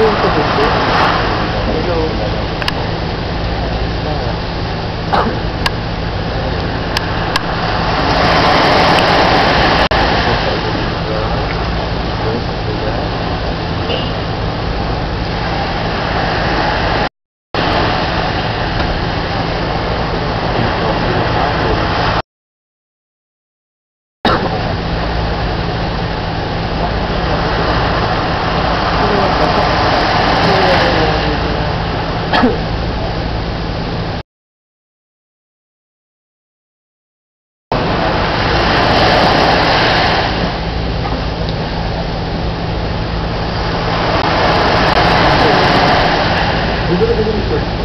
beautiful. すごい。